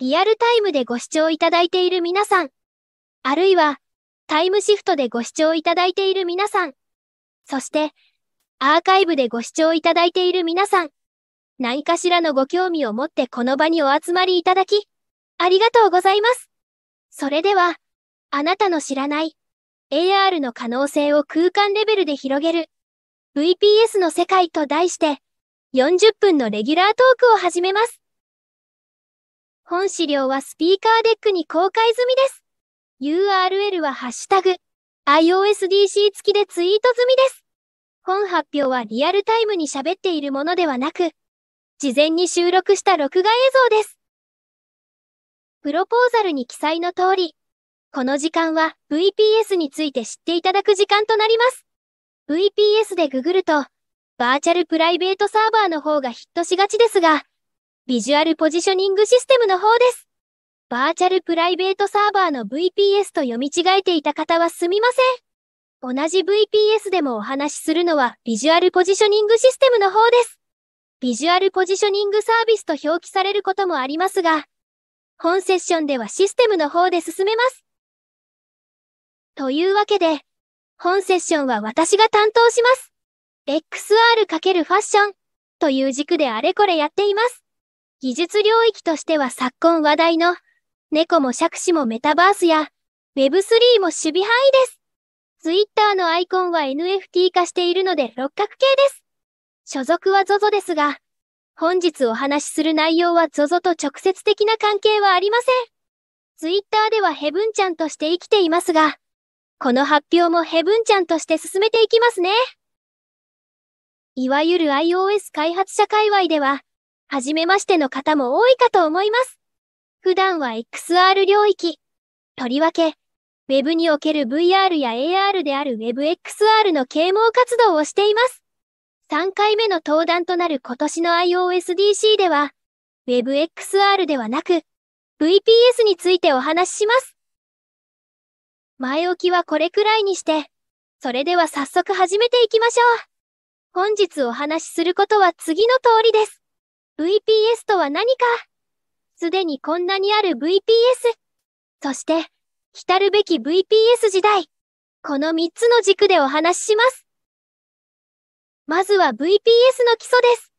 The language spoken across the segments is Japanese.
リアルタイムでご視聴いただいている皆さん、あるいはタイムシフトでご視聴いただいている皆さん、そしてアーカイブでご視聴いただいている皆さん、何かしらのご興味を持ってこの場にお集まりいただき、ありがとうございます。それでは、あなたの知らない AR の可能性を空間レベルで広げる VPS の世界と題して40分のレギュラートークを始めます。本資料はスピーカーデックに公開済みです。URL はハッシュタグ iOSDC 付きでツイート済みです。本発表はリアルタイムに喋っているものではなく、事前に収録した録画映像です。プロポーザルに記載の通り、この時間は VPS について知っていただく時間となります。VPS でググると、バーチャルプライベートサーバーの方がヒットしがちですが、ビジュアルポジショニングシステムの方です。バーチャルプライベートサーバーの VPS と読み違えていた方はすみません。同じ VPS でもお話しするのはビジュアルポジショニングシステムの方です。ビジュアルポジショニングサービスと表記されることもありますが、本セッションではシステムの方で進めます。というわけで、本セッションは私が担当します。XR× ファッションという軸であれこれやっています。技術領域としては昨今話題の猫も杓子もメタバースや Web3 も守備範囲です。Twitter のアイコンは NFT 化しているので六角形です。所属は ZOZO ですが、本日お話しする内容は ZOZO と直接的な関係はありません。Twitter ではヘブンちゃんとして生きていますが、この発表もヘブンちゃんとして進めていきますね。いわゆる iOS 開発者界隈では、はじめましての方も多いかと思います。普段は XR 領域。とりわけ、Web における VR や AR である WebXR の啓蒙活動をしています。3回目の登壇となる今年の iOSDC では、WebXR ではなく、VPS についてお話しします。前置きはこれくらいにして、それでは早速始めていきましょう。本日お話しすることは次の通りです。VPS とは何か？すでにこんなにある VPS。そして、来るべき VPS 時代。この3つの軸でお話しします。まずは VPS の基礎です。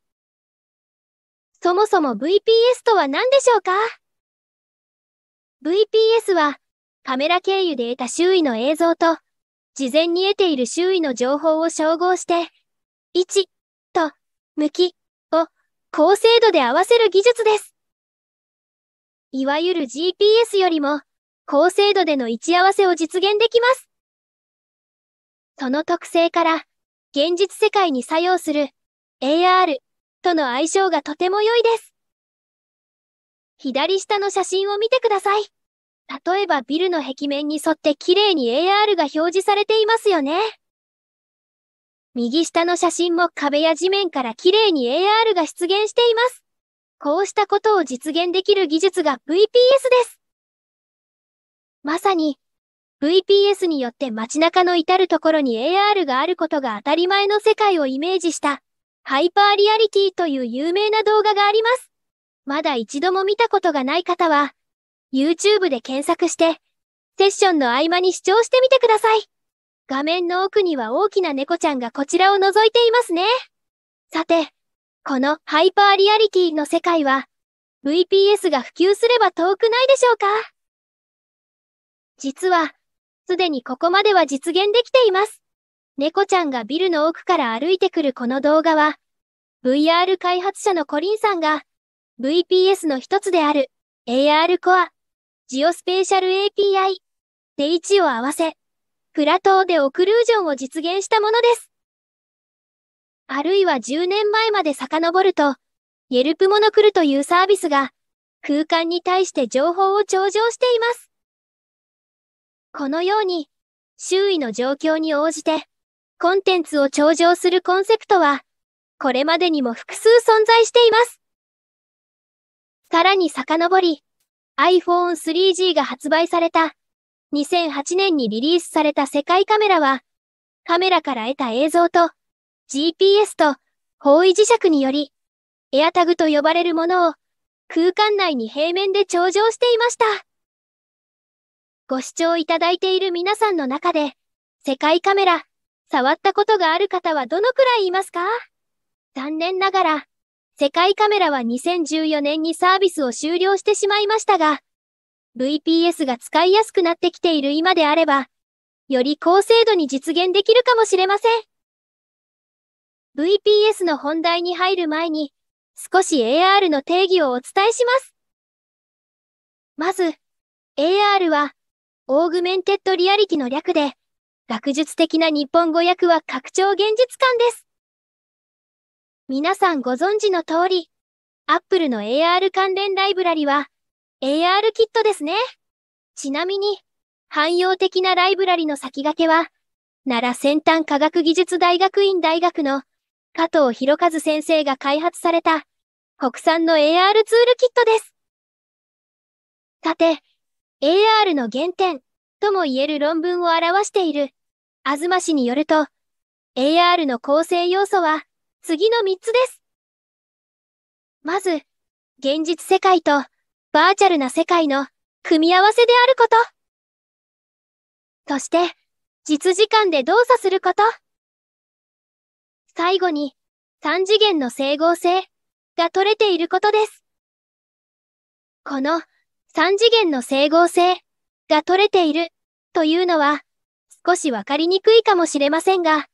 そもそも VPS とは何でしょうか ?VPS はカメラ経由で得た周囲の映像と事前に得ている周囲の情報を照合して位置と向き高精度で合わせる技術です。いわゆる GPS よりも高精度での位置合わせを実現できます。その特性から現実世界に作用する AR との相性がとても良いです。左下の写真を見てください。例えばビルの壁面に沿って綺麗に AR が表示されていますよね。右下の写真も壁や地面から綺麗に AR が出現しています。こうしたことを実現できる技術が VPS です。まさに VPS によって街中の至るところに AR があることが当たり前の世界をイメージした Hyper-Reality という有名な動画があります。まだ一度も見たことがない方は YouTube で検索してセッションの合間に視聴してみてください。画面の奥には大きな猫ちゃんがこちらを覗いていますね。さて、この Hyper-Reality の世界は VPS が普及すれば遠くないでしょうか？実はすでにここまでは実現できています。猫ちゃんがビルの奥から歩いてくるこの動画は、VR 開発者のコリンさんが、VPS の一つである AR コア、ジオスペーシャル API で位置を合わせ、プラトーでオクルージョンを実現したものです。あるいは10年前まで遡ると、イェルプモノクルというサービスが空間に対して情報を頂上しています。このように、周囲の状況に応じて、コンテンツを頂上するコンセプトは、これまでにも複数存在しています。さらに遡り、iPhone 3G が発売された2008年にリリースされた世界カメラは、カメラから得た映像と GPS と方位磁石により、AirTag と呼ばれるものを空間内に平面で頂上していました。ご視聴いただいている皆さんの中で、世界カメラ、触ったことがある方はどのくらいいますか？残念ながら、世界カメラは2014年にサービスを終了してしまいましたが、VPS が使いやすくなってきている今であれば、より高精度に実現できるかもしれません。VPS の本題に入る前に、少し AR の定義をお伝えします。まず、AR は、 Augmented Reality の略で、学術的な日本語訳は拡張現実感です。皆さんご存知の通り、Apple の AR 関連ライブラリは AR キットですね。ちなみに、汎用的なライブラリの先駆けは、奈良先端科学技術大学院大学の加藤博和先生が開発された国産の AR ツールキットです。さて、AR の原点とも言える論文を表している、東氏によると、AR の構成要素は次の3つです。まず、現実世界とバーチャルな世界の組み合わせであること。そして、実時間で動作すること。最後に、3次元の整合性が取れていることです。この3次元の整合性が取れているというのは少しわかりにくいかもしれませんが、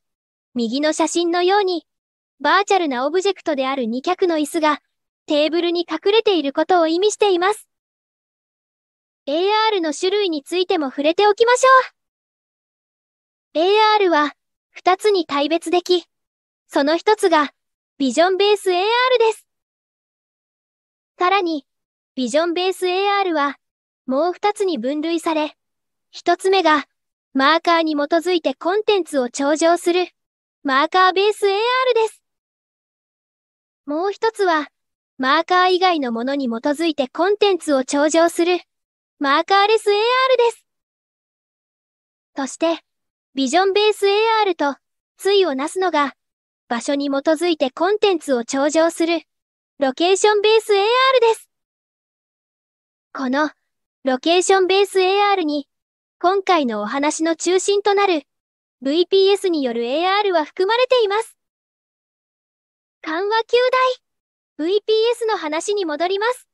右の写真のようにバーチャルなオブジェクトである2脚の椅子がテーブルに隠れていることを意味しています。AR の種類についても触れておきましょう。AR は2つに大別でき、その1つがビジョンベース AR です。さらに、ビジョンベース AR はもう2つに分類され、1つ目がマーカーに基づいてコンテンツを頂上するマーカーベース AR です。もう一つは、マーカー以外のものに基づいてコンテンツを頂上するマーカーレス AR です。そして、ビジョンベース AR と対をなすのが、場所に基づいてコンテンツを頂上するロケーションベース AR です。このロケーションベース AR に今回のお話の中心となる VPS による AR は含まれています。緩和球大 VPS の話に戻ります。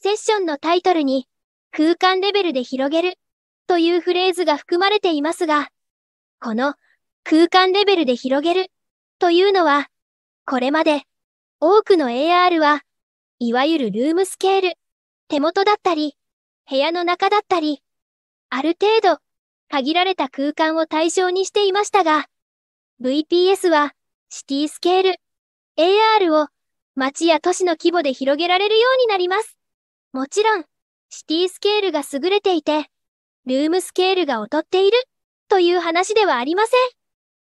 セッションのタイトルに空間レベルで広げるというフレーズが含まれていますが、この空間レベルで広げるというのは、これまで多くの AR は、いわゆるルームスケール、手元だったり、部屋の中だったり、ある程度、限られた空間を対象にしていましたが、VPS はシティスケール、AR を街や都市の規模で広げられるようになります。もちろん、シティスケールが優れていて、ルームスケールが劣っているという話ではありません。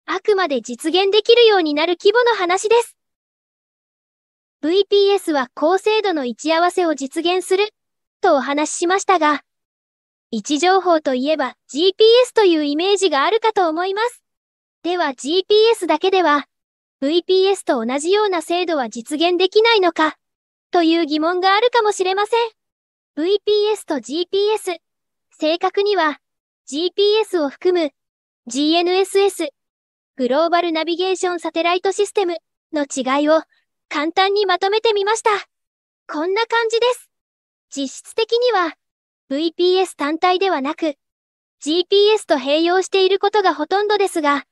あくまで実現できるようになる規模の話です。VPS は高精度の位置合わせを実現するとお話ししましたが、位置情報といえば GPS というイメージがあるかと思います。では GPS だけでは VPS と同じような精度は実現できないのか？という疑問があるかもしれません。VPS と GPS。正確には GPS を含む GNSS グローバルナビゲーションサテライトシステムの違いを簡単にまとめてみました。こんな感じです。実質的には VPS 単体ではなく、GPS と併用していることがほとんどですが、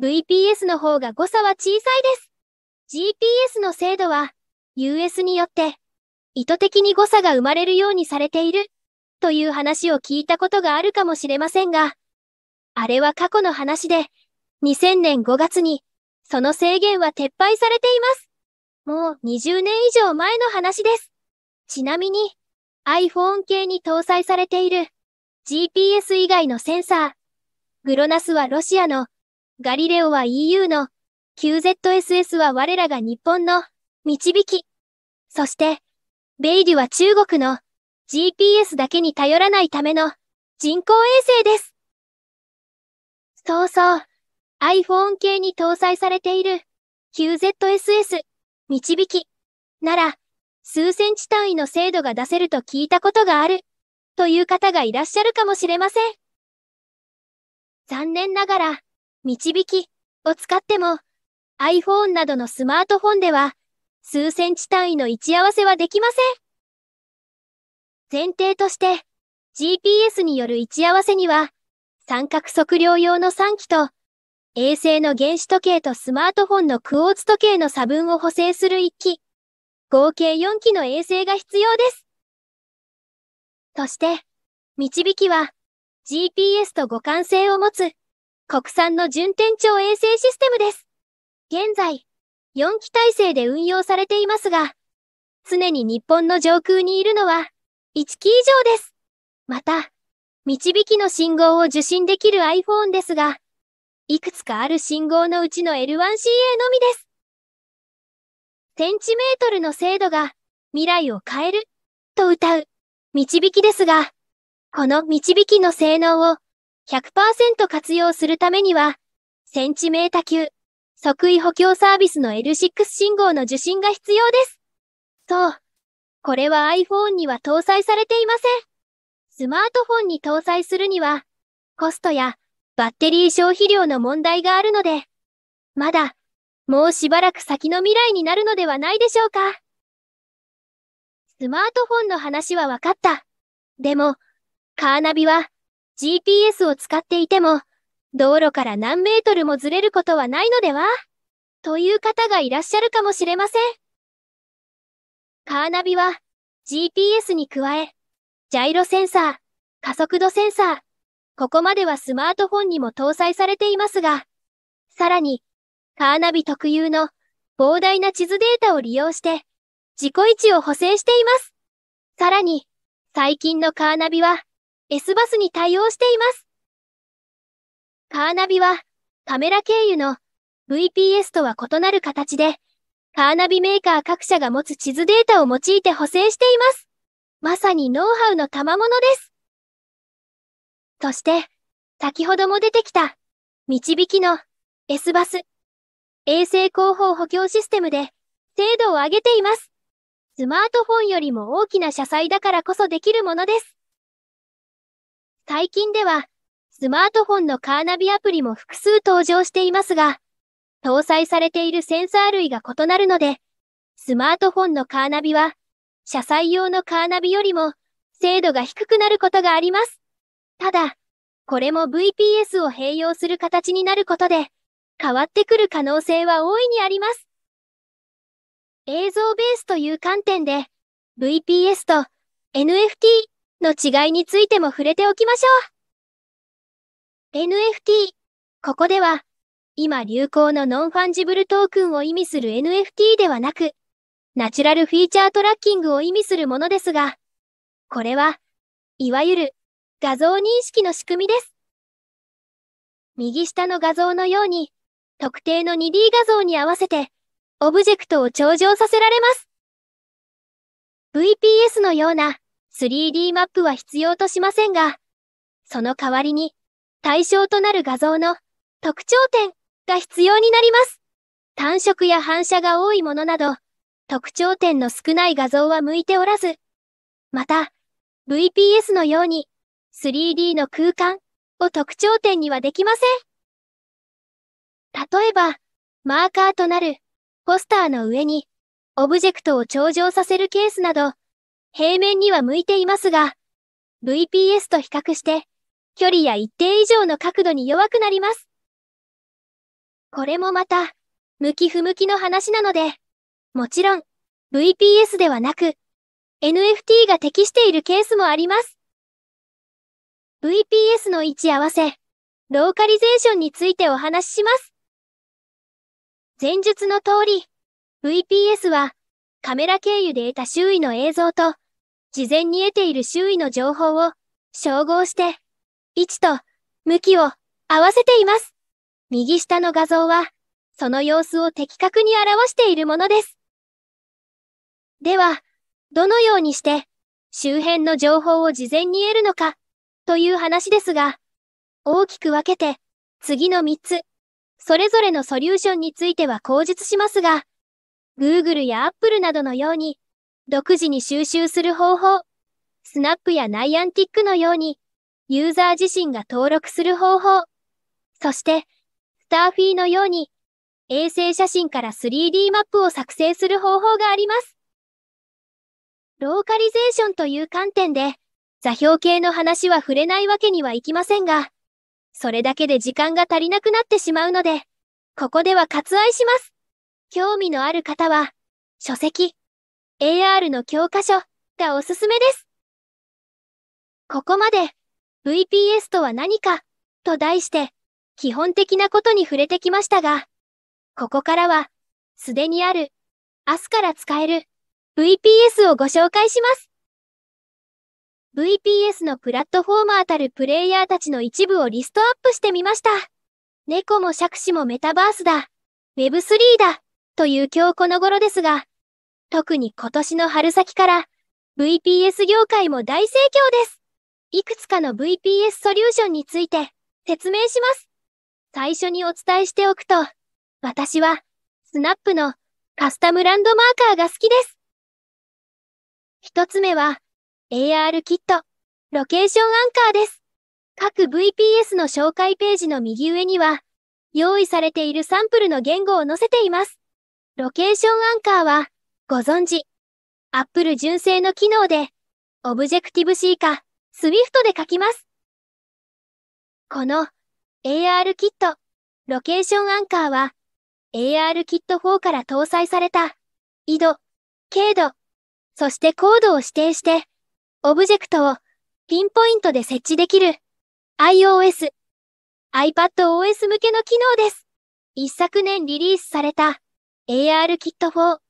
VPS の方が誤差は小さいです。GPS の精度は US によって意図的に誤差が生まれるようにされているという話を聞いたことがあるかもしれませんが、あれは過去の話で、2000年5月にその制限は撤廃されています。もう20年以上前の話です。ちなみに、iPhone 系に搭載されている GPS 以外のセンサー。グロナスはロシアの、ガリレオは EU の、QZSS は我らが日本の、導き。そして、ベイデュは中国の GPS だけに頼らないための人工衛星です。そうそう。iPhone 系に搭載されている QZSS 導きなら数センチ単位の精度が出せると聞いたことがある、という方がいらっしゃるかもしれません。残念ながら、導きを使っても、iPhone などのスマートフォンでは、数センチ単位の位置合わせはできません。前提として、GPS による位置合わせには、三角測量用の3機と、衛星の原子時計とスマートフォンのクォーツ時計の差分を補正する1機、合計4機の衛星が必要です。そして、導きは、GPS と互換性を持つ、国産の準天頂衛星システムです。現在、4機体制で運用されていますが、常に日本の上空にいるのは1機以上です。また、導きの信号を受信できる iPhone ですが、いくつかある信号のうちの L1CA のみです。センチメートルの精度が未来を変えると歌う導きですが、この導きの性能を100%活用するためには、センチメータ級、即位補強サービスの L6 信号の受信が必要です。そう。これは iPhone には搭載されていません。スマートフォンに搭載するには、コストやバッテリー消費量の問題があるので、まだ、もうしばらく先の未来になるのではないでしょうか。スマートフォンの話は分かった。でも、カーナビは GPS を使っていても、道路から何メートルもずれることはないのでは？という方がいらっしゃるかもしれません。カーナビは GPS に加え、ジャイロセンサー、加速度センサー、ここまではスマートフォンにも搭載されていますが、さらに、カーナビ特有の膨大な地図データを利用して、自己位置を補正しています。さらに、最近のカーナビは、S バスに対応しています。カーナビは、カメラ経由の VPS とは異なる形で、カーナビメーカー各社が持つ地図データを用いて補正しています。まさにノウハウの賜物です。そして、先ほども出てきた、導きの S バス、衛星広報補強システムで精度を上げています。スマートフォンよりも大きな車載だからこそできるものです。最近では、スマートフォンのカーナビアプリも複数登場していますが、搭載されているセンサー類が異なるので、スマートフォンのカーナビは車載用のカーナビよりも精度が低くなることがあります。ただ、これも VPS を併用する形になることで、変わってくる可能性は大いにあります。映像ベースという観点で、VPS と NFT の違いについても触れておきましょう。NFT、ここでは、今流行の Non-Fungible Token を意味する NFT ではなく、 Natural Feature Tracking を意味するものですが、これは、いわゆる画像認識の仕組みです。右下の画像のように、特定の 2D 画像に合わせて、オブジェクトを重畳させられます。VPS のような 3D マップは必要としませんが、その代わりに対象となる画像の特徴点が必要になります。単色や反射が多いものなど、特徴点の少ない画像は向いておらず、また、VPS のように 3D の空間を特徴点にはできません。例えば、マーカーとなるポスターの上にオブジェクトを頂上させるケースなど、平面には向いていますが、VPS と比較して距離や一定以上の角度に弱くなります。これもまた、向き不向きの話なので、もちろん、VPS ではなく、NFT が適しているケースもあります。VPS の位置合わせ、ローカリゼーションについてお話しします。前述の通り、VPS はカメラ経由で得た周囲の映像と、事前に得ている周囲の情報を照合して、位置と向きを合わせています。右下の画像は、その様子を的確に表しているものです。では、どのようにして周辺の情報を事前に得るのかという話ですが、大きく分けて次の3つ、それぞれのソリューションについては口述しますが、Google や Apple などのように独自に収集する方法、スナップやナイアンティックのように、ユーザー自身が登録する方法、そして、スターフィーのように、衛星写真から 3D マップを作成する方法があります。ローカリゼーションという観点で、座標系の話は触れないわけにはいきませんが、それだけで時間が足りなくなってしまうので、ここでは割愛します。興味のある方は、書籍、AR の教科書がおすすめです。ここまで VPS とは何かと題して基本的なことに触れてきましたが、ここからはすでにある明日から使える VPS をご紹介します。VPS のプラットフォーマーたるプレイヤーたちの一部をリストアップしてみました。猫も杓子もメタバースだ。Web3 だ。という今日この頃ですが、特に今年の春先から VPS 業界も大盛況です。いくつかの VPS ソリューションについて説明します。最初にお伝えしておくと、私はスナップのカスタムランドマーカーが好きです。一つ目は AR キット、ロケーションアンカーです。各 VPS の紹介ページの右上には、用意されているサンプルの言語を載せています。ロケーションアンカーは、ご存知、Apple 純正の機能で、Objective-C か Swift で書きます。この ARKit、Location Anchor は、AR キット4から搭載された、緯度、経度、そして高度を指定して、オブジェクトをピンポイントで設置できる iOS、iPadOS 向けの機能です。一昨年リリースされた AR キット4。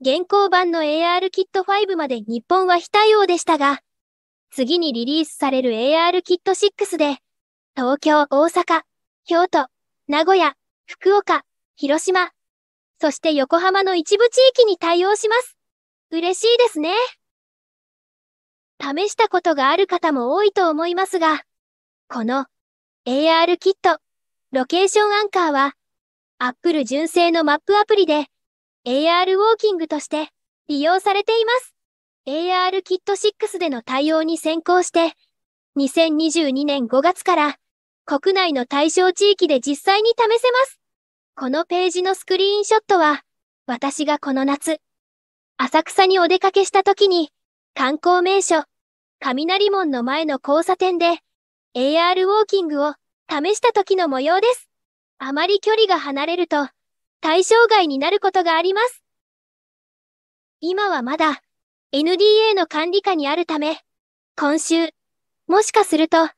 現行版の AR キット5まで日本は非対応でしたが、次にリリースされる AR キット6で、東京、大阪、京都、名古屋、福岡、広島、そして横浜の一部地域に対応します。嬉しいですね。試したことがある方も多いと思いますが、この AR キット、ロケーションアンカーは、Apple 純正のマップアプリで AR ウォーキングとして利用されています。AR キット6での対応に先行して、2022年5月から国内の対象地域で実際に試せます。このページのスクリーンショットは、私がこの夏、浅草にお出かけした時に、観光名所、雷門の前の交差点で AR ウォーキングを試した時の模様です。あまり距離が離れると対象外になることがあります。今はまだ NDA の管理下にあるため、今週、もしかすると、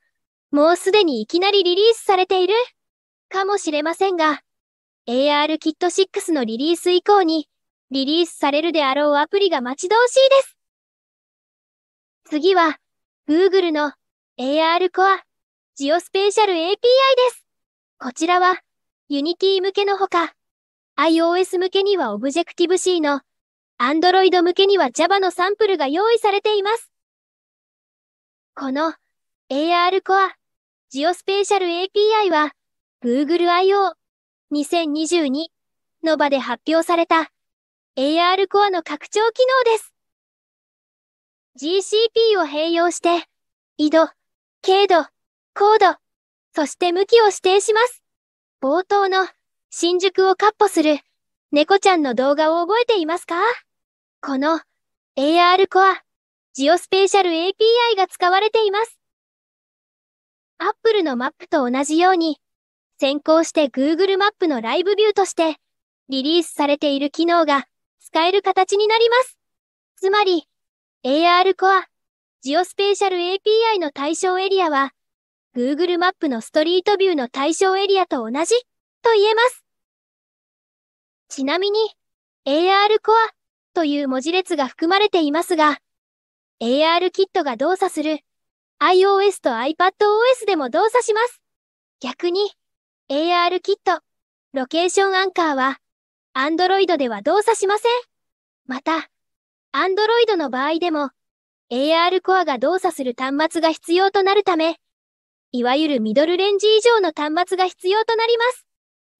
もうすでにいきなりリリースされているかもしれませんが、AR キット6のリリース以降にリリースされるであろうアプリが待ち遠しいです。次は、Google の AR コア、ジオスペーシャル API です。こちらは、Unity 向けのほか、iOS 向けには Objective-C の、Android 向けには Java のサンプルが用意されています。この AR コア、ジオスペーシャル API は、Google I.O. 2022の場で発表された AR コアの拡張機能です。GCP を併用して、緯度、経度、高度、そして向きを指定します。冒頭の新宿をカッポする猫ちゃんの動画を覚えていますか？この AR コア、ジオスペーシャル API が使われています。Apple のマップと同じように、先行して Google マップのライブビューとしてリリースされている機能が使える形になります。つまり、AR コア、ジオスペーシャル API の対象エリアは、Google マップのストリートビューの対象エリアと同じと言えます。ちなみに、AR コアという文字列が含まれていますが、AR キットが動作する iOS と iPadOS でも動作します。逆に、AR キット、ロケーションアンカーは、Android では動作しません。また、Android の場合でも、AR コアが動作する端末が必要となるため、いわゆるミドルレンジ以上の端末が必要となります。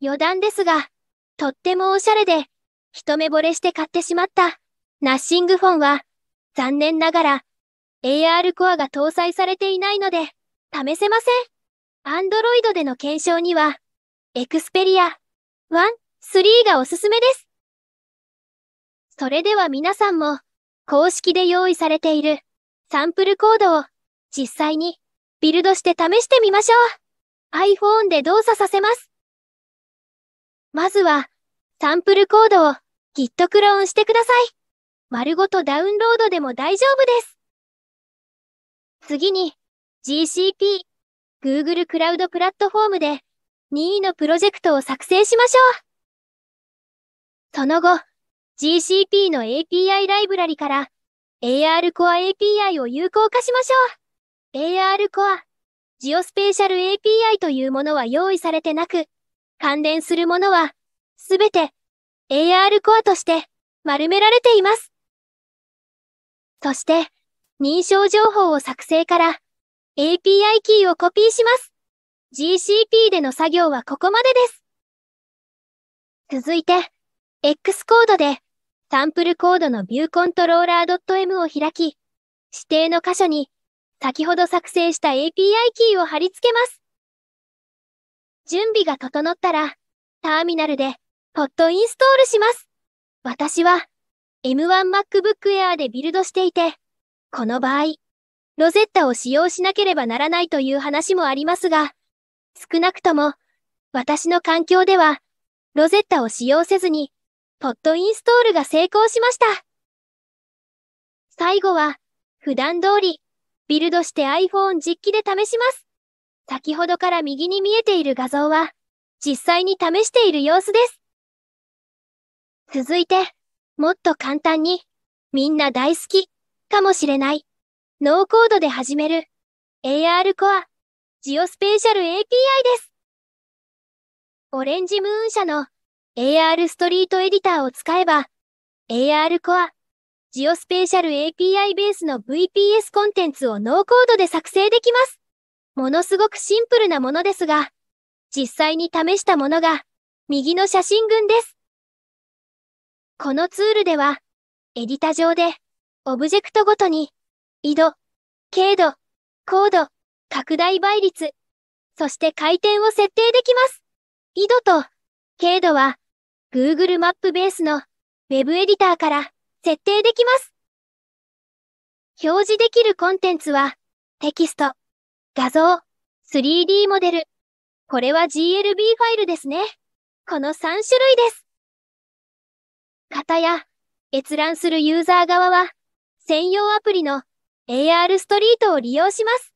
余談ですが、とってもおしゃれで、一目惚れして買ってしまったナッシングフォンは、残念ながら、AR コアが搭載されていないので、試せません。Android での検証には、Xperia 1、3がおすすめです。それでは皆さんも、公式で用意されているサンプルコードを実際にビルドして試してみましょう。iPhone で動作させます。まずは、サンプルコードを Git クローンしてください。丸ごとダウンロードでも大丈夫です。次に、GCP、Google クラウドプラットフォームで任意のプロジェクトを作成しましょう。その後、GCP の API ライブラリから AR Core API を有効化しましょう。AR Core、ジオスペーシャル API というものは用意されてなく、関連するものはすべて AR Core として丸められています。そして、認証情報を作成から API キーをコピーします。GCP での作業はここまでです。続いて、X コードでサンプルコードのビューコントローラー .m を開き、指定の箇所に先ほど作成した API キーを貼り付けます。準備が整ったら、ターミナルでポットインストールします。私は M1 MacBook Air でビルドしていて、この場合、 Rosetta を使用しなければならないという話もありますが、少なくとも、私の環境では、 Rosetta を使用せずに、 pod install が成功しました。最後は、普段通り、ビルドして iPhone 実機で試します。先ほどから右に見えている画像は、実際に試している様子です。続いて、もっと簡単に、みんな大好き、かもしれない。ノーコードで始める AR コアジオスペーシャル API です。オレンジムーン社の AR ストリートエディターを使えば AR コアジオスペーシャル API ベースの VPS コンテンツをノーコードで作成できます。ものすごくシンプルなものですが、実際に試したものが右の写真群です。このツールでは、エディタ上でオブジェクトごとに緯度、経度、高度、拡大倍率、そして回転を設定できます。緯度と経度は Google マップベースの Web エディターから設定できます。表示できるコンテンツはテキスト、画像、3D モデル。これは GLB ファイルですね。この3種類です。型や閲覧するユーザー側は専用アプリの AR ストリートを利用します。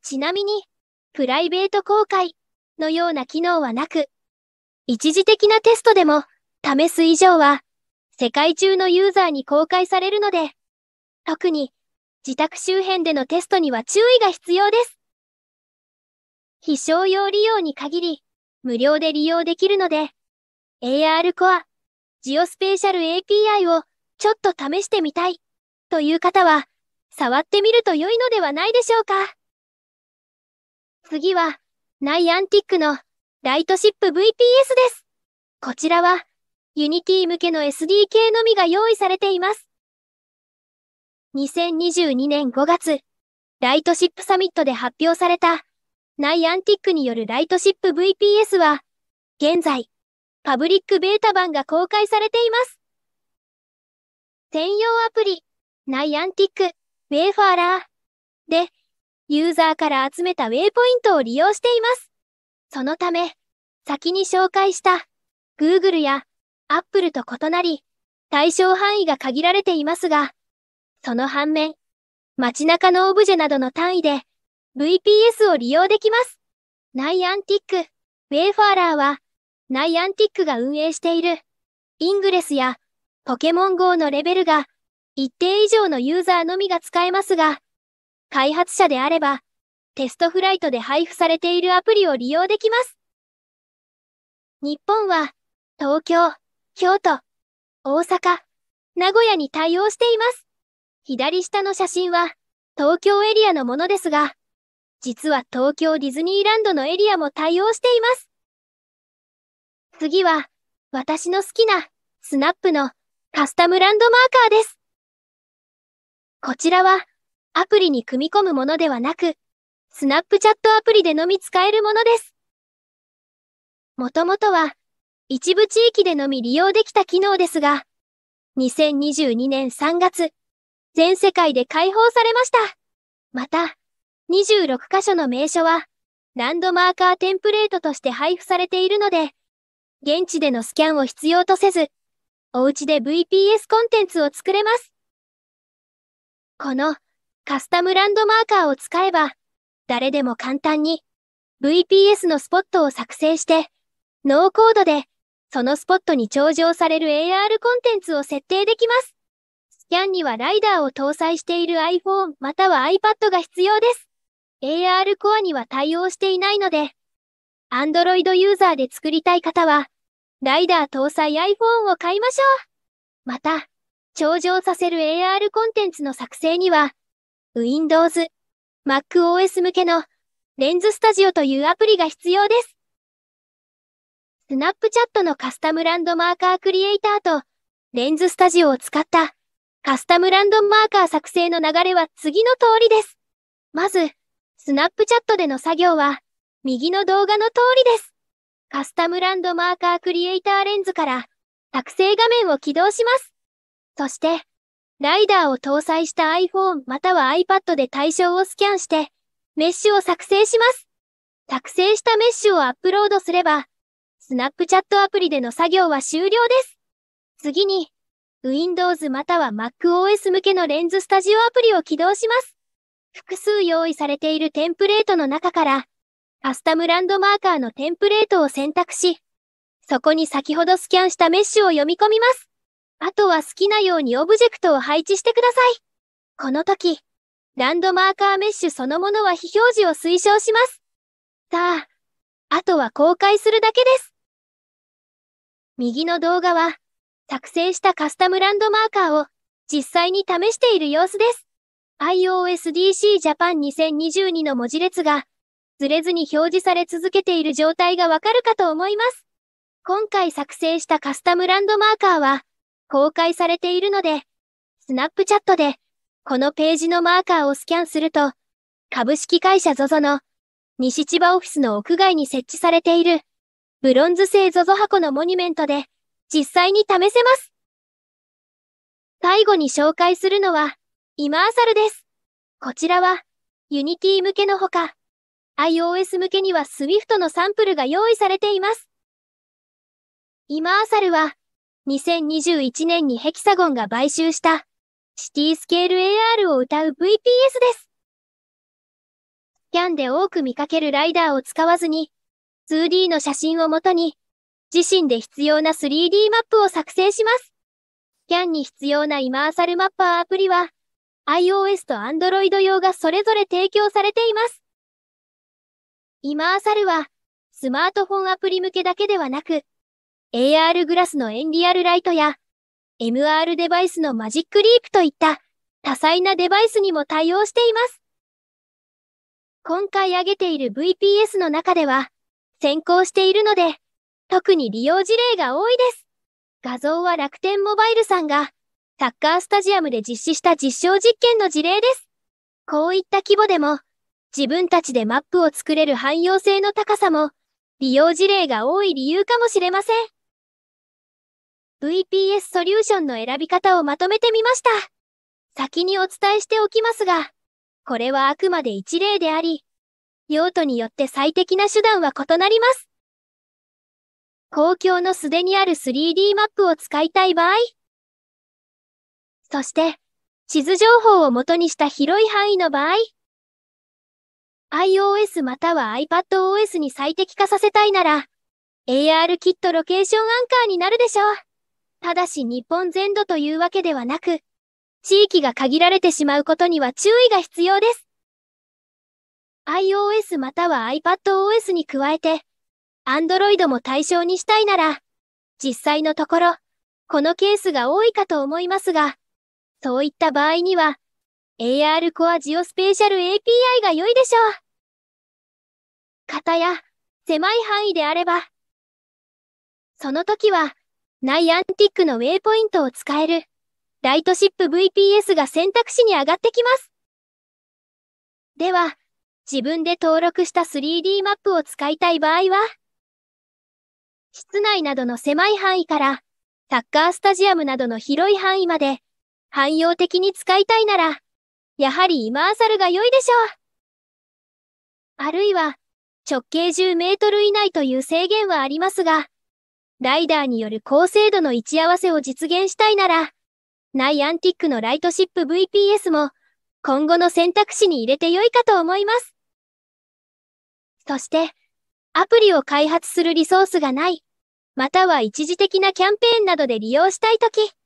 ちなみに、プライベート公開のような機能はなく、一時的なテストでも試す以上は世界中のユーザーに公開されるので、特に自宅周辺でのテストには注意が必要です。非商用利用に限り無料で利用できるので、AR コア、ジオスペーシャル API をちょっと試してみたいという方は、触ってみると良いのではないでしょうか。次は、ナイアンティックのLightship VPS です。こちらは、 Unity 向けの SDK のみが用意されています。2022年5月、 Lightship Summit で発表された、 Niantic による Lightship VPS は、現在、 Public Beta 版が公開されています。専用アプリ、 Niantic Wayfarer で、ユーザーから集めたウェイポイントを利用しています。そのため、先に紹介した Google や Apple と異なり、対象範囲が限られていますが、その反面、街中のオブジェなどの単位で VPS を利用できます。ナイアンティック、ウェイファーラーは、ナイアンティックが運営している、イングレスやポケモン GO のレベルが一定以上のユーザーのみが使えますが、開発者であれば、テストフライトで配布されているアプリを利用できます。日本は、東京、京都、大阪、名古屋に対応しています。左下の写真は、東京エリアのものですが、実は東京ディズニーランドのエリアも対応しています。次は、私の好きな、スナップのカスタムランドマーカーです。こちらは、アプリに組み込むものではなく、スナップチャットアプリでのみ使えるものです。もともとは、一部地域でのみ利用できた機能ですが、2022年3月、全世界で開放されました。また、26カ所の名所は、ランドマーカーテンプレートとして配布されているので、現地でのスキャンを必要とせず、お家で VPS コンテンツを作れます。このカスタムランドマーカーを使えば、誰でも簡単に VPS のスポットを作成して、ノーコードでそのスポットに頂上される AR コンテンツを設定できます。スキャンにはライダーを搭載している iPhone または iPad が必要です。AR コアには対応していないので、Android ユーザーで作りたい方は、ライダー搭載 iPhone を買いましょう。また、頂上させる AR コンテンツの作成には、Windows、MacOS 向けのレンズスタジオというアプリが必要です。スナップチャットのカスタムランドマーカークリエイターとレンズスタジオを使ったカスタムランドマーカー作成の流れは次の通りです。まず、スナップチャットでの作業は、右の動画の通りです。カスタムランドマーカークリエイターレンズから、作成画面を起動します。そして、ライダーを搭載した iPhone または iPad で対象をスキャンして、メッシュを作成します。作成したメッシュをアップロードすれば、スナップチャットアプリでの作業は終了です。次に、Windows または MacOS 向けのレンズスタジオアプリを起動します。複数用意されているテンプレートの中から、カスタムランドマーカーのテンプレートを選択し、そこに先ほどスキャンしたメッシュを読み込みます。あとは好きなようにオブジェクトを配置してください。この時、ランドマーカーメッシュそのものは非表示を推奨します。さあ、あとは公開するだけです。右の動画は、作成したカスタムランドマーカーを実際に試している様子です。iOSDC Japan 2022の文字列がずれずに表示され続けている状態がわかるかと思います。今回作成したカスタムランドマーカーは公開されているので、スナップチャットでこのページのマーカーをスキャンすると、株式会社 ZOZO の西千葉オフィスの屋外に設置されているブロンズ製 ZOZO 箱のモニュメントで実際に試せます。最後に紹介するのは Immersal です。こちらは、 Unity 向けのほか、iOS 向けには Swift のサンプルが用意されています。 Immersal は、2021年に Hexagon が買収したシティスケール AR を歌う VPS です。スキャンで多く見かけるライダーを使わずに、2D の写真をもとに、自身で必要な 3D マップを作成します。スキャンに必要なイマーサルマッパーアプリは、iOS と Android 用がそれぞれ提供されています。イマーサルは、スマートフォンアプリ向けだけではなく、AR グラスのエンリアルライトや、MR デバイスのマジックリープといった多彩なデバイスにも対応しています。今回挙げている VPS の中では、先行しているので、特に利用事例が多いです。画像は楽天モバイルさんがサッカースタジアムで実施した実証実験の事例です。こういった規模でも、自分たちでマップを作れる汎用性の高さも、利用事例が多い理由かもしれません。VPS ソリューションの選び方をまとめてみました。先にお伝えしておきますが、これはあくまで一例であり、用途によって最適な手段は異なります。公共のすでにある 3D マップを使いたい場合、そして、地図情報を元にした広い範囲の場合、iOS または iPadOS に最適化させたいなら、AR キットロケーションアンカーになるでしょう。ただし日本全土というわけではなく、地域が限られてしまうことには注意が必要です。iOS または iPadOS に加えて、Android も対象にしたいなら、実際のところ、このケースが多いかと思いますが、そういった場合には、AR コアジオスペーシャル API が良いでしょう。型や狭い範囲であれば、その時は、ナイアンティックのウェイポイントを使えるライトシップ VPS が選択肢に上がってきます。では、自分で登録した 3D マップを使いたい場合は、室内などの狭い範囲から、サッカースタジアムなどの広い範囲まで、汎用的に使いたいなら、やはりイマーサルが良いでしょう。あるいは、直径10メートル以内という制限はありますが、ライダーによる高精度の位置合わせを実現したいなら、ナイアンティックのライトシップ VPS も今後の選択肢に入れて良いかと思います。そして、アプリを開発するリソースがない、または一時的なキャンペーンなどで利用したいとき。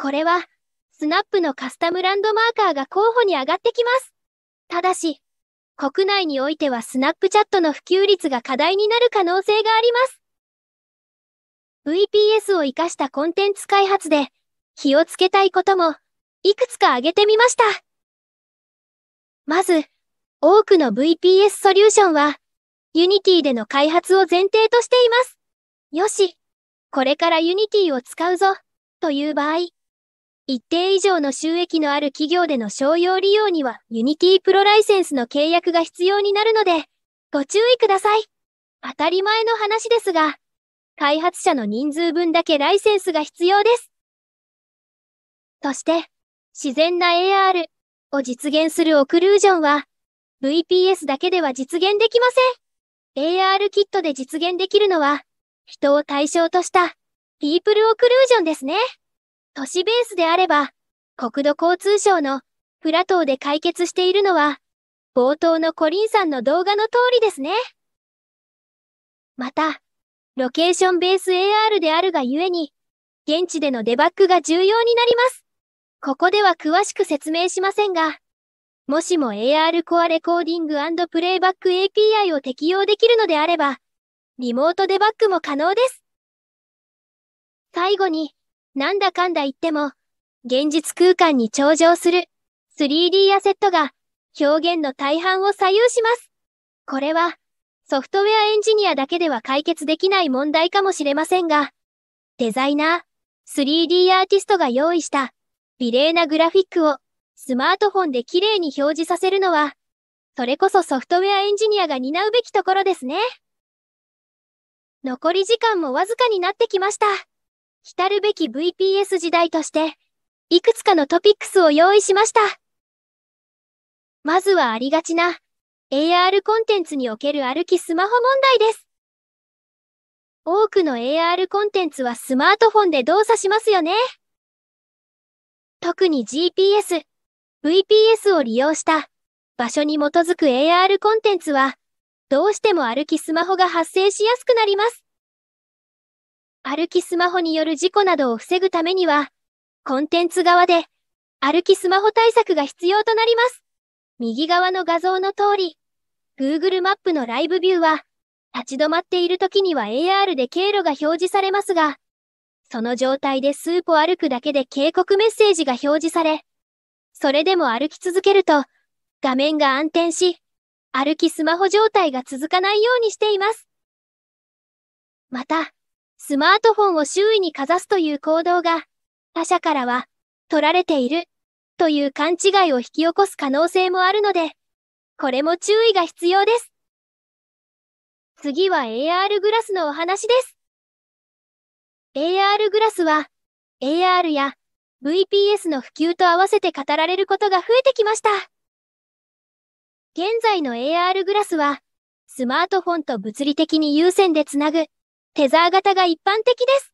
これは、スナップのカスタムランドマーカーが候補に上がってきます。ただし、国内においてはスナップチャットの普及率が課題になる可能性があります。VPS を活かしたコンテンツ開発で気をつけたいこともいくつか挙げてみました。まず、多くの VPS ソリューションは Unity での開発を前提としています。よし、これから Unity を使うぞという場合、一定以上の収益のある企業での商用利用には Unity Pro ライセンスの契約が必要になるので、ご注意ください。当たり前の話ですが、開発者の人数分だけライセンスが必要です。そして、自然な AR を実現するオクルージョンは、VPS だけでは実現できません。AR キットで実現できるのは、人を対象としたピープルオクルージョンですね。都市ベースであれば、国土交通省のプラトーで解決しているのは、冒頭のコリンさんの動画の通りですね。また、ロケーションベース AR であるがゆえに、現地でのデバッグが重要になります。ここでは詳しく説明しませんが、もしも AR コアレコーディングプレイバック API を適用できるのであれば、リモートデバッグも可能です。最後に、なんだかんだ言っても、現実空間に頂上する 3D アセットが表現の大半を左右します。これはソフトウェアエンジニアだけでは解決できない問題かもしれませんが、デザイナー、3D アーティストが用意した美麗なグラフィックをスマートフォンで綺麗に表示させるのは、それこそソフトウェアエンジニアが担うべきところですね。残り時間もわずかになってきました。来るべき VPS 時代として、いくつかのトピックスを用意しました。まずはありがちな AR コンテンツにおける歩きスマホ問題です。多くの AR コンテンツはスマートフォンで動作しますよね。特に GPS、VPS を利用した場所に基づく AR コンテンツはどうしても歩きスマホが発生しやすくなります。歩きスマホによる事故などを防ぐためには、コンテンツ側で歩きスマホ対策が必要となります。右側の画像の通り、Google マップのライブビューは、立ち止まっている時には AR で経路が表示されますが、その状態で数歩歩くだけで警告メッセージが表示され、それでも歩き続けると、画面が暗転し、歩きスマホ状態が続かないようにしています。また、スマートフォンを周囲にかざすという行動が、他者からは、取られている、という勘違いを引き起こす可能性もあるので、これも注意が必要です。次は AR グラスのお話です。AR グラスは、AR や VPS の普及と合わせて語られることが増えてきました。現在の AR グラスは、スマートフォンと物理的に有線でつなぐテザー型が一般的です。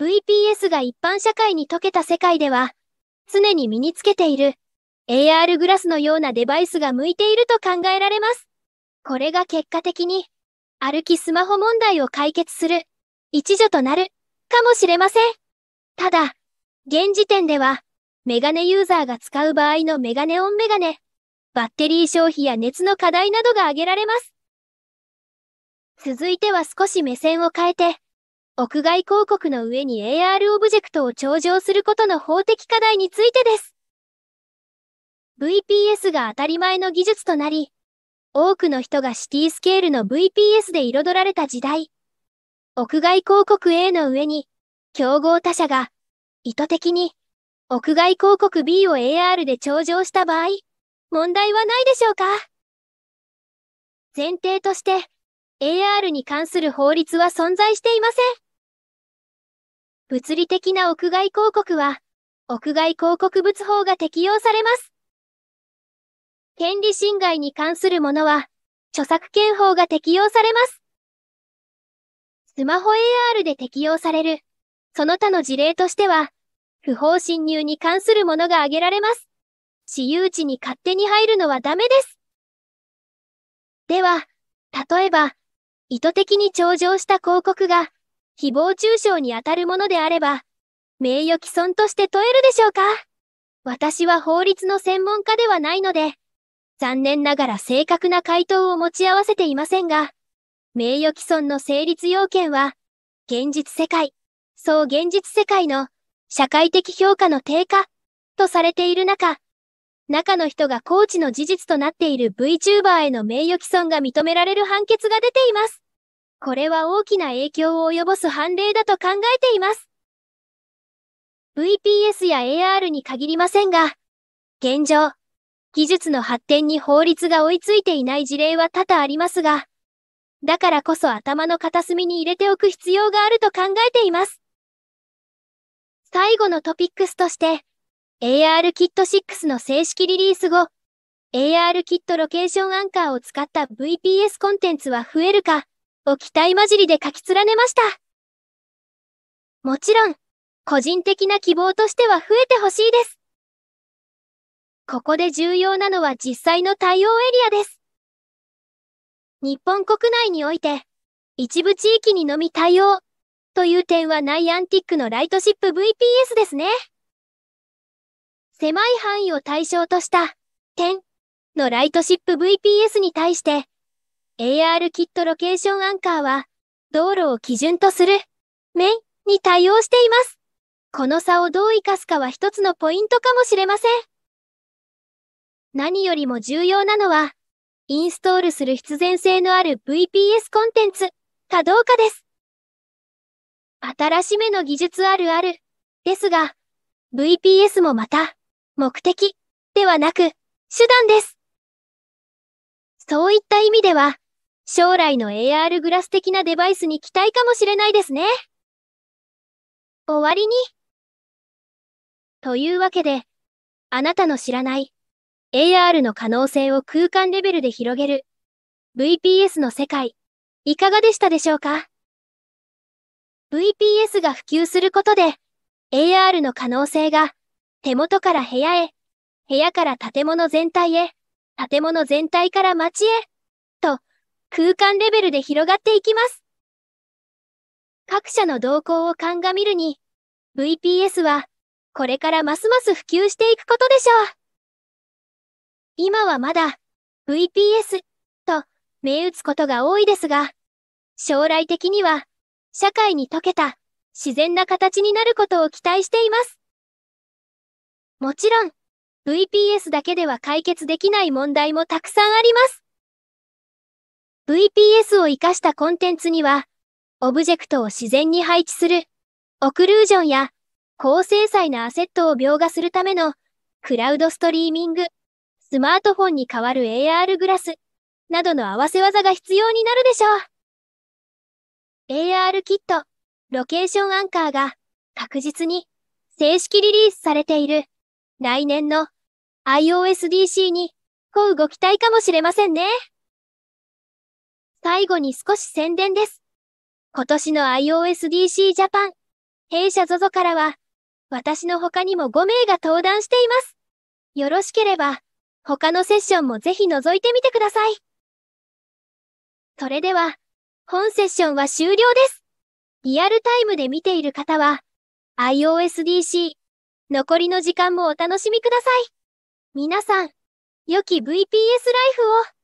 VPS が一般社会に溶けた世界では、常に身につけている AR グラスのようなデバイスが向いていると考えられます。これが結果的に歩きスマホ問題を解決する一助となるかもしれません。ただ、現時点ではメガネユーザーが使う場合のメガネオンメガネ、バッテリー消費や熱の課題などが挙げられます。続いては少し目線を変えて、屋外広告の上に AR オブジェクトを頂上することの法的課題についてです。VPS が当たり前の技術となり、多くの人がシティスケールの VPS で彩られた時代、屋外広告 A の上に、競合他社が意図的に屋外広告 B を AR で頂上した場合、問題はないでしょうか？前提として AR に関する法律は存在していません。物理的な屋外広告は屋外広告物法が適用されます。権利侵害に関するものは著作権法が適用されます。スマホ AR で適用されるその他の事例としては、不法侵入に関するものが挙げられます。私有地に勝手に入るのはダメです。では、例えば、意図的に頂上した広告が、誹謗中傷にあたるものであれば、名誉毀損として問えるでしょうか？私は法律の専門家ではないので、残念ながら正確な回答を持ち合わせていませんが、名誉毀損の成立要件は、現実世界、そう現実世界の社会的評価の低下とされている中、中の人がコーチの事実となっている VTuber への名誉毀損が認められる判決が出ています。これは大きな影響を及ぼす判例だと考えています。VPS や AR に限りませんが、現状、技術の発展に法律が追いついていない事例は多々ありますが、だからこそ頭の片隅に入れておく必要があると考えています。最後のトピックスとして、AR キット6の正式リリース後、AR キットロケーションアンカーを使った VPS コンテンツは増えるか、を期待混じりで書き連ねました。もちろん、個人的な希望としては増えてほしいです。ここで重要なのは実際の対応エリアです。日本国内において、一部地域にのみ対応という点はナイアンティックのライトシップ VPS ですね。狭い範囲を対象とした点のライトシップ VPS に対して AR キットロケーションアンカーは道路を基準とする面に対応しています。この差をどう活かすかは一つのポイントかもしれません。何よりも重要なのはインストールする必然性のある VPS コンテンツかどうかです。新しめの技術あるある。ですが、VPS もまた、目的、ではなく、手段です。そういった意味では、将来の AR グラス的なデバイスに期待かもしれないですね。終わりに。というわけで、あなたの知らない AR の可能性を空間レベルで広げる VPS の世界、いかがでしたでしょうか？VPS が普及することで、AR の可能性が手元から部屋へ、部屋から建物全体へ、建物全体から街へ、と空間レベルで広がっていきます。各社の動向を鑑みるに、VPS はこれからますます普及していくことでしょう。今はまだ VPS と銘打つことが多いですが、将来的には社会に溶けた自然な形になることを期待しています。もちろん、VPS だけでは解決できない問題もたくさんあります。VPS を活かしたコンテンツには、オブジェクトを自然に配置する、オクルージョンや高精細なアセットを描画するためのクラウドストリーミング、スマートフォンに代わる AR グラスなどの合わせ技が必要になるでしょう。AR キット、ロケーションアンカーが確実に正式リリースされている来年の iOSDC にこうご期待かもしれませんね。最後に少し宣伝です。今年の iOSDC ジャパン、弊社 ZOZO からは私の他にも5名が登壇しています。よろしければ他のセッションもぜひ覗いてみてください。それでは、本セッションは終了です。リアルタイムで見ている方は、iOSDC、残りの時間もお楽しみください。皆さん、良き VPS ライフを